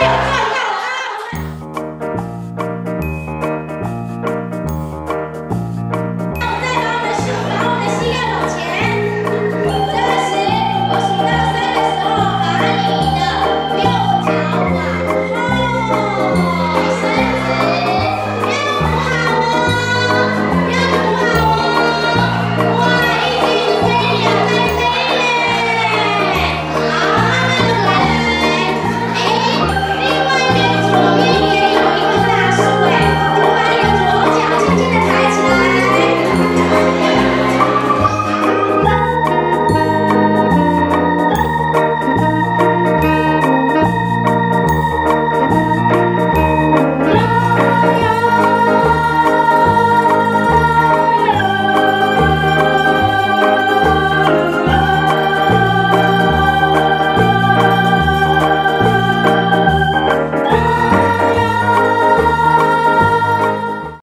Yeah.